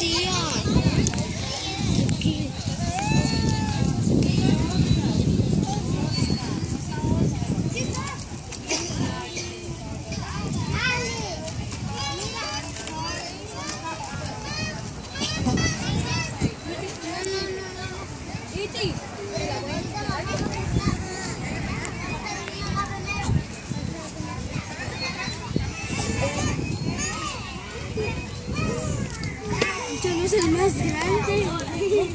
aqui, ó. Es el más grande.